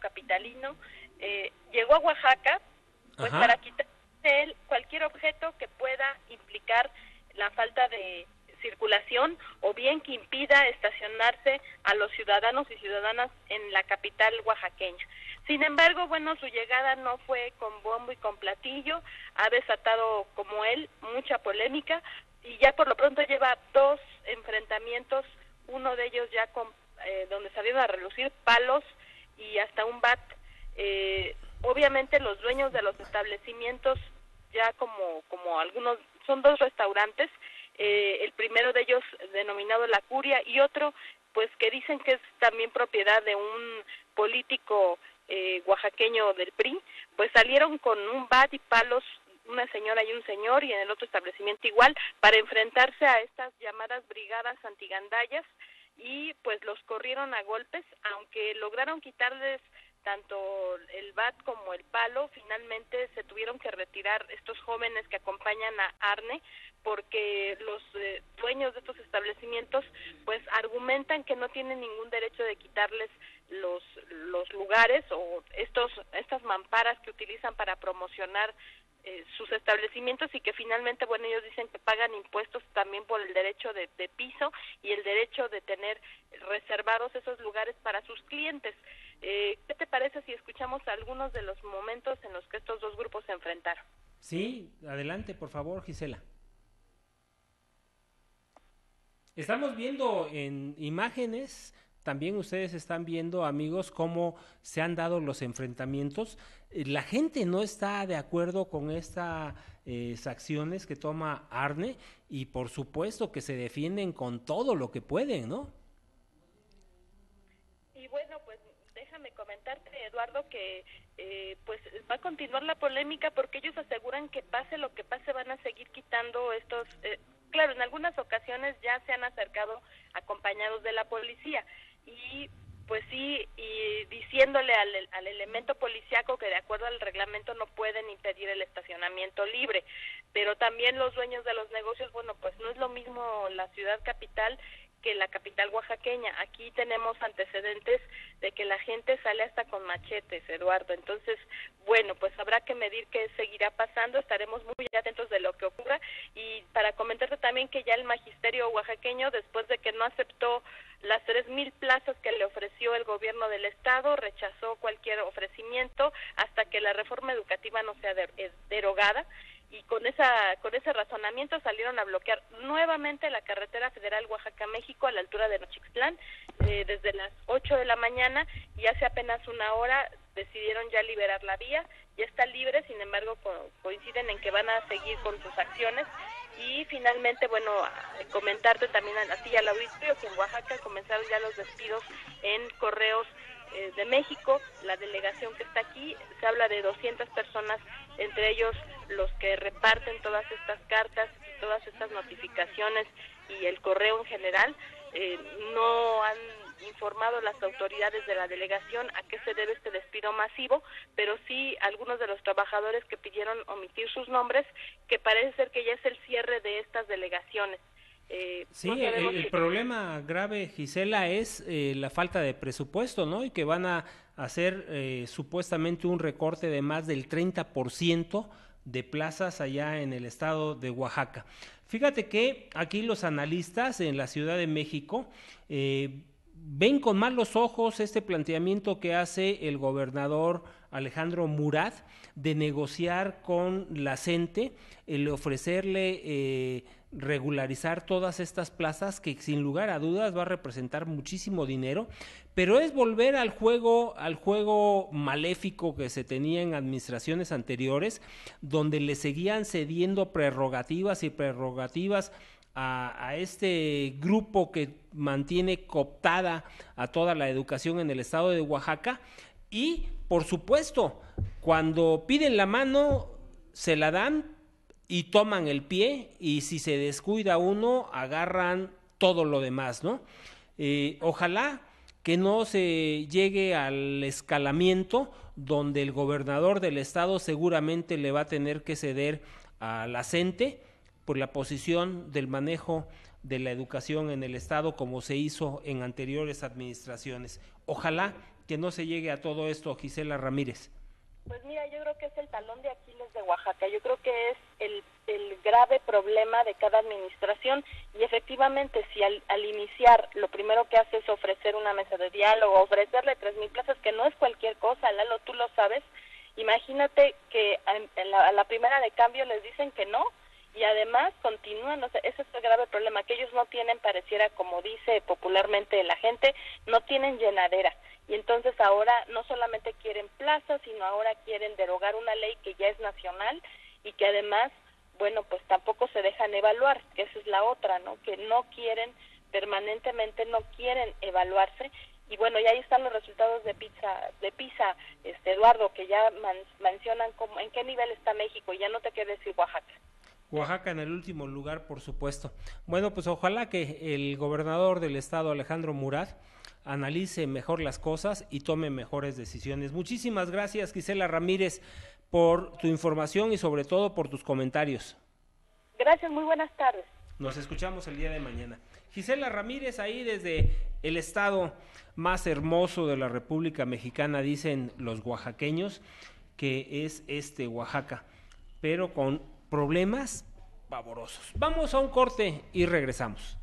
capitalino, eh, llegó a Oaxaca pues para quitar de él cualquier objeto que pueda implicar la falta de circulación o bien que impida estacionarse a los ciudadanos y ciudadanas en la capital oaxaqueña. Sin embargo, bueno, su llegada no fue con bombo y con platillo, ha desatado como él mucha polémica y ya por lo pronto lleva dos enfrentamientos, uno de ellos ya con eh, donde salieron a relucir palos y hasta un bat. Eh, obviamente los dueños de los establecimientos ya como como algunos son dos restaurantes eh, el primero de ellos denominado La Curia y otro pues que dicen que es también propiedad de un político eh, oaxaqueño del PRI, pues salieron con un bat y palos una señora y un señor y en el otro establecimiento igual para enfrentarse a estas llamadas brigadas antigandallas y pues los corrieron a golpes, aunque lograron quitarles tanto el bat como el palo, finalmente se tuvieron que retirar estos jóvenes que acompañan a Arne porque los eh, dueños de estos establecimientos pues argumentan que no tienen ningún derecho de quitarles los los lugares o estos estas mamparas que utilizan para promocionar eh, sus establecimientos y que finalmente bueno ellos dicen que pagan impuestos también por el derecho de, de piso y el derecho de tener reservados esos lugares para sus clientes eh, ¿Qué te parece si escuchamos algunos de los momentos en los que estos dos grupos se enfrentaron? Sí, adelante, por favor, Gisela. Estamos viendo en imágenes, también ustedes están viendo, amigos, cómo se han dado los enfrentamientos. Eh, la gente no está de acuerdo con estas eh, acciones que toma Arne y por supuesto que se defienden con todo lo que pueden, ¿no? comentarte, Eduardo, que eh, pues va a continuar la polémica porque ellos aseguran que pase lo que pase van a seguir quitando estos. Eh, claro, en algunas ocasiones ya se han acercado acompañados de la policía pues sí, y diciéndole al, al elemento policiaco que de acuerdo al reglamento no pueden impedir el estacionamiento libre, pero también los dueños de los negocios, bueno, pues no es lo mismo la ciudad capital que la capital oaxaqueña. Aquí tenemos antecedentes de que la gente sale hasta con machetes, Eduardo. Entonces, bueno, pues habrá que medir qué seguirá pasando. Estaremos muy atentos de lo que ocurra. Y para comentarte también que ya el magisterio oaxaqueño, después de que no aceptó las tres mil plazas que le ofreció el gobierno del estado, rechazó cualquier ofrecimiento hasta que la reforma educativa no sea derogada y con esa con ese razonamiento salieron a bloquear nuevamente la carretera federal Oaxaca-México a la altura de Nochixtlán eh, desde las 8 de la mañana y hace apenas una hora decidieron ya liberar la vía, ya está libre, sin embargo coinciden en que van a seguir con sus acciones y finalmente, bueno, comentarte también a ti y al auditorio que en Oaxaca comenzaron ya los despidos en correos eh, de México, la delegación que está aquí, se habla de 200 personas, entre ellos los que reparten todas estas cartas todas estas notificaciones y el correo en general, eh, no han informado las autoridades de la delegación a qué se debe este despido masivo, pero sí algunos de los trabajadores que pidieron omitir sus nombres, que parece ser que ya es el delegaciones. Eh, sí, el, problema grave, Gisela, es eh, la falta de presupuesto, ¿no? Y que van a hacer eh, supuestamente un recorte de más del 30% de plazas allá en el estado de Oaxaca. Fíjate que aquí los analistas en la Ciudad de México ven con malos ojos este planteamiento que hace el gobernador Alejandro Murat de negociar con la CENTE, el ofrecerle eh, regularizar todas estas plazas que sin lugar a dudas va a representar muchísimo dinero, pero es volver al juego, al juego maléfico que se tenía en administraciones anteriores, donde le seguían cediendo prerrogativas y prerrogativas a, este grupo que mantiene cooptada a toda la educación en el estado de Oaxaca y, por supuesto, cuando piden la mano, se la dan y toman el pie y si se descuida uno, agarran todo lo demás, ¿no? Eh, ojalá que no se llegue al escalamiento donde el gobernador del estado seguramente le va a tener que ceder a la CENTE por la posición del manejo de la educación en el Estado como se hizo en anteriores administraciones. Ojalá que no se llegue a todo esto, Gisela Ramírez? Pues mira, yo creo que es el talón de Aquiles de Oaxaca. Yo creo que es el, grave problema de cada administración y efectivamente si al, al, iniciar lo primero que hace es ofrecer una mesa de diálogo, ofrecerle tres mil plazas, que no es cualquier cosa, Lalo, tú lo sabes, imagínate que a la, a la primera de cambio les dicen que no, y además continúan, o sea, ese es el grave problema, que ellos no tienen, pareciera como dice popularmente la gente, no tienen llenadera. Y entonces ahora no solamente quieren plazas, sino ahora quieren derogar una ley que ya es nacional y que además, bueno, pues tampoco se dejan evaluar, que esa es la otra, ¿no? Que no quieren, permanentemente no quieren evaluarse y bueno, y ahí están los resultados de pizza, de PISA, este Eduardo, que ya mencionan cómo, en qué nivel está México, y ya no te quedes decir Oaxaca. Oaxaca en el último lugar, por supuesto. Bueno, pues ojalá que el gobernador del estado, Alejandro Murat, analice mejor las cosas y tome mejores decisiones. Muchísimas gracias, Gisela Ramírez, por tu información y sobre todo por tus comentarios. Gracias, muy buenas tardes. Nos escuchamos el día de mañana. Gisela Ramírez, ahí desde el estado más hermoso de la República Mexicana, dicen los oaxaqueños, que es este Oaxaca, pero con problemas pavorosos. Vamos a un corte y regresamos.